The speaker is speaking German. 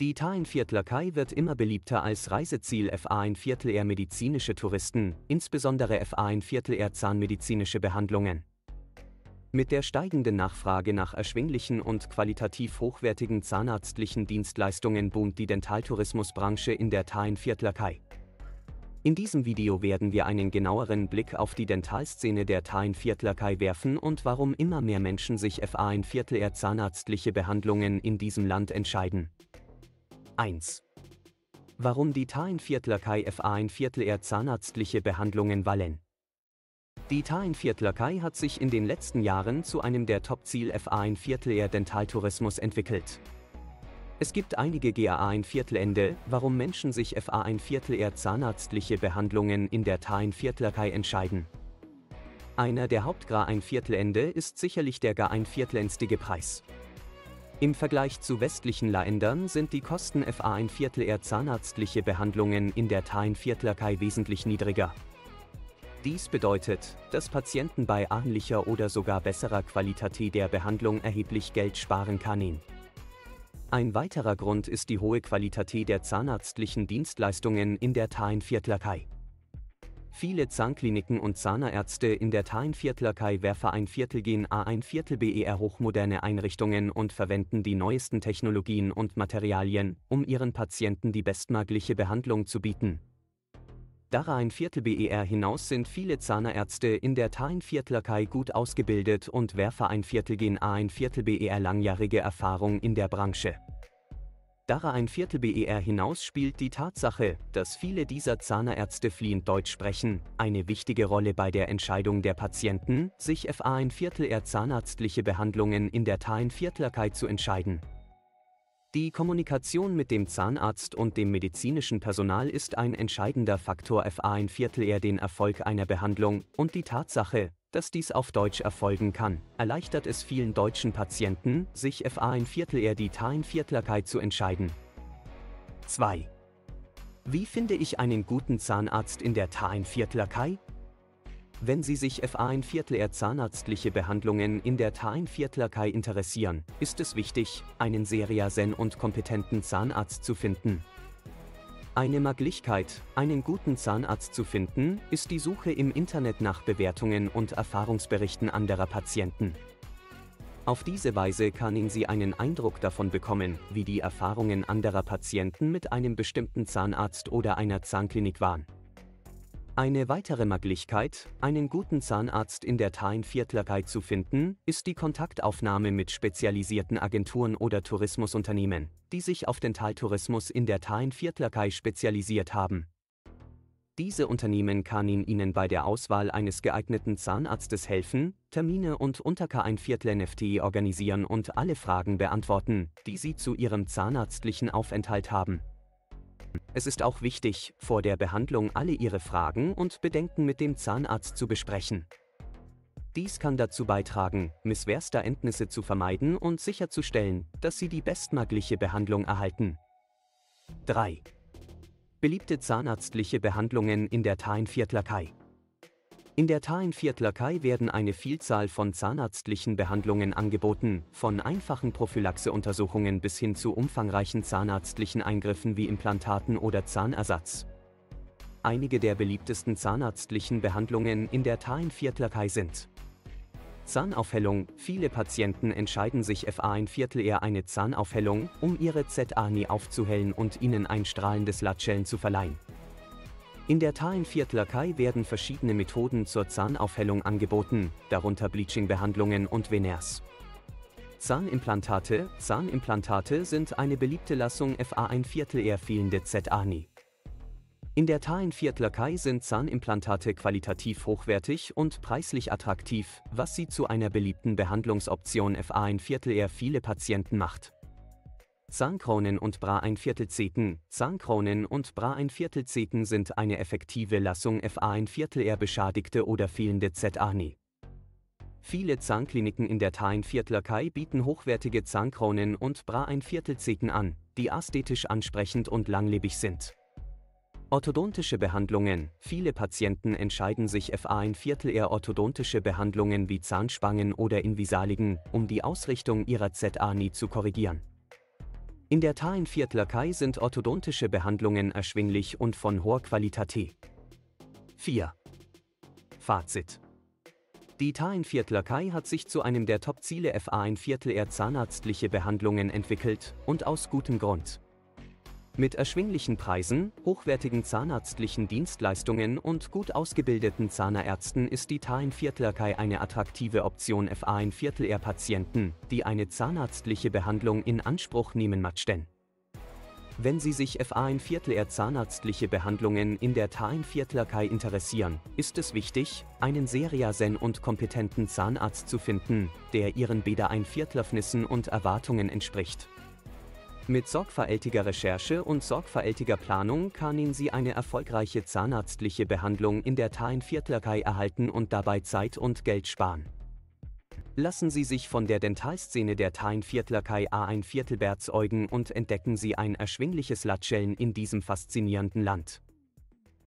Die Tainviertler Kai wird immer beliebter als Reiseziel FA ein Viertel eher medizinische Touristen, insbesondere FA ein Viertel eher zahnmedizinische Behandlungen. Mit der steigenden Nachfrage nach erschwinglichen und qualitativ hochwertigen zahnarztlichen Dienstleistungen boomt die Dentaltourismusbranche in der Tainviertler Kai. In diesem Video werden wir einen genaueren Blick auf die Dentalszene der Tainviertler Kai werfen und warum immer mehr Menschen sich FA ein Viertel eher zahnarztliche Behandlungen in diesem Land entscheiden. 1. Warum die Tainviertler Kai FA ein Viertel eher zahnarztliche Behandlungen wallen. Die Tainviertler Kai hat sich in den letzten Jahren zu einem der Top-Ziel FA ein Viertel eher Dentaltourismus entwickelt. Es gibt einige GA ein Viertelende, warum Menschen sich FA ein Viertel eher zahnarztliche Behandlungen in der Tainviertler Kai entscheiden. Einer der Hauptgra ein Viertelende ist sicherlich der gar ein Viertelenstige Preis. Im Vergleich zu westlichen Ländern sind die Kosten FA ein Viertel eher zahnarztliche Behandlungen in der Tain-Viertlerkai wesentlich niedriger. Dies bedeutet, dass Patienten bei ähnlicher oder sogar besserer Qualität der Behandlung erheblich Geld sparen können. Ein weiterer Grund ist die hohe Qualität der zahnarztlichen Dienstleistungen in der Tain-Viertlerkai. Viele Zahnkliniken und Zahnärzte in der Tainviertlerkai werfen ein Viertel gen A ein Viertel BER hochmoderne Einrichtungen und verwenden die neuesten Technologien und Materialien, um ihren Patienten die bestmögliche Behandlung zu bieten. Darüber ein Viertel BER hinaus sind viele Zahnärzte in der Tainviertlerkai gut ausgebildet und werfen ein Viertel gen A ein Viertel BER langjährige Erfahrung in der Branche. Darüber ein Viertel BER hinaus spielt die Tatsache, dass viele dieser Zahnärzte fliehend Deutsch sprechen, eine wichtige Rolle bei der Entscheidung der Patienten, sich FA ein Viertel eher zahnarztliche Behandlungen in der Tain-Viertlerkeit zu entscheiden. Die Kommunikation mit dem Zahnarzt und dem medizinischen Personal ist ein entscheidender Faktor FA ein Viertel eher den Erfolg einer Behandlung und die Tatsache, dass dies auf Deutsch erfolgen kann, erleichtert es vielen deutschen Patienten, sich FA ein Viertel eher die Tain-Viertlerkeit zu entscheiden. 2. Wie finde ich einen guten Zahnarzt in der Tain-Viertlerkai? Wenn Sie sich FA ein Viertel eher zahnarztliche Behandlungen in der Tain-Viertlerkai interessieren, ist es wichtig, einen seriösen und kompetenten Zahnarzt zu finden, eine Möglichkeit, einen guten Zahnarzt zu finden, ist die Suche im Internet nach Bewertungen und Erfahrungsberichten anderer Patienten. Auf diese Weise kann Sie einen Eindruck davon bekommen, wie die Erfahrungen anderer Patienten mit einem bestimmten Zahnarzt oder einer Zahnklinik waren. Eine weitere Möglichkeit, einen guten Zahnarzt in der Tain-Viertlerei zu finden, ist die Kontaktaufnahme mit spezialisierten Agenturen oder Tourismusunternehmen, die sich auf Dentaltourismus in der Tain-Viertlerei spezialisiert haben. Diese Unternehmen kann Ihnen bei der Auswahl eines geeigneten Zahnarztes helfen, Termine und unter K1 Viertel NFT organisieren und alle Fragen beantworten, die Sie zu Ihrem zahnarztlichen Aufenthalt haben. Es ist auch wichtig, vor der Behandlung alle Ihre Fragen und Bedenken mit dem Zahnarzt zu besprechen. Dies kann dazu beitragen, Missverständnisse zu vermeiden und sicherzustellen, dass Sie die bestmögliche Behandlung erhalten. 3. Beliebte zahnärztliche Behandlungen in der Tainviertlerkai. In der Tain-Viertlerkai werden eine Vielzahl von zahnarztlichen Behandlungen angeboten, von einfachen Prophylaxeuntersuchungen bis hin zu umfangreichen zahnarztlichen Eingriffen wie Implantaten oder Zahnersatz. Einige der beliebtesten zahnarztlichen Behandlungen in der Tain-Viertlerkai sind Zahnaufhellung. Viele Patienten entscheiden sich FA ein Viertel eher eine Zahnaufhellung, um ihre ZA-Ni aufzuhellen und ihnen ein strahlendes Latscheln zu verleihen. In der Tainviertlerkai werden verschiedene Methoden zur Zahnaufhellung angeboten, darunter Bleaching-Behandlungen und Veneers. Zahnimplantate Zahnimplantate sind eine beliebte Lassung FA ein Viertel eher fehlende ZANI. In der Tainviertlerkai sind Zahnimplantate qualitativ hochwertig und preislich attraktiv, was sie zu einer beliebten Behandlungsoption FA ein Viertel eher viele Patienten macht. Zahnkronen und Bra ein Viertel Zeten. Zahnkronen und Bra ein Viertel Zeten sind eine effektive Lassung FA ein Viertel eher beschädigte oder fehlende ZANI. Viele Zahnkliniken in der Tain-Viertlerkai bieten hochwertige Zahnkronen und Bra ein Viertel Zeten an, die ästhetisch ansprechend und langlebig sind. Orthodontische Behandlungen. Viele Patienten entscheiden sich FA ein Viertel eher orthodontische Behandlungen wie Zahnspangen oder Invisaligen, um die Ausrichtung ihrer ZANI zu korrigieren. In der Tainviertlerkei sind orthodontische Behandlungen erschwinglich und von hoher Qualität. 4. Fazit die Tainviertlerkei hat sich zu einem der Top-Ziele FA ein Viertel eher zahnärztliche Behandlungen entwickelt und aus gutem Grund. Mit erschwinglichen Preisen, hochwertigen zahnarztlichen Dienstleistungen und gut ausgebildeten Zahnärzten ist die Tain Viertlerkei eine attraktive Option für ein Viertel Patienten, die eine zahnarztliche Behandlung in Anspruch nehmen möchten. Wenn Sie sich für ein Viertel zahnarztliche Behandlungen in der Tain Viertlerkei interessieren, ist es wichtig, einen seriösen und kompetenten Zahnarzt zu finden, der Ihren Bäder ein Viertlöfnissen und Erwartungen entspricht. Mit sorgfältiger Recherche und sorgfältiger Planung kann Ihnen Sie eine erfolgreiche zahnarztliche Behandlung in der Tain-Viertlerkei erhalten und dabei Zeit und Geld sparen. Lassen Sie sich von der Dentalszene der Tain-Viertlerkei A ein Viertelberts äugen und entdecken Sie ein erschwingliches Latscheln in diesem faszinierenden Land.